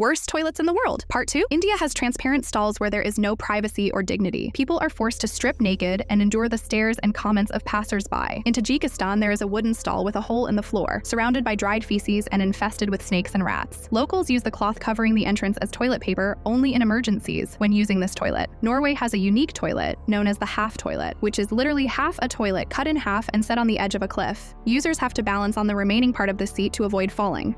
Worst toilets in the world. Part 2 India has transparent stalls where there is no privacy or dignity. People are forced to strip naked and endure the stares and comments of passersby. In Tajikistan, there is a wooden stall with a hole in the floor, surrounded by dried feces and infested with snakes and rats. Locals use the cloth covering the entrance as toilet paper only in emergencies when using this toilet. Norway has a unique toilet known as the half toilet, which is literally half a toilet cut in half and set on the edge of a cliff. Users have to balance on the remaining part of the seat to avoid falling.